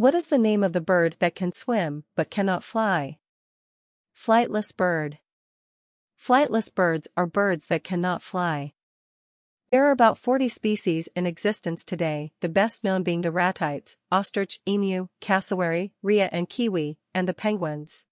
What is the name of the bird that can swim but cannot fly? Flightless bird. Flightless birds are birds that cannot fly. There are about 40 species in existence today, the best known being the ratites, ostrich, emu, cassowary, rhea and kiwi, and the penguins.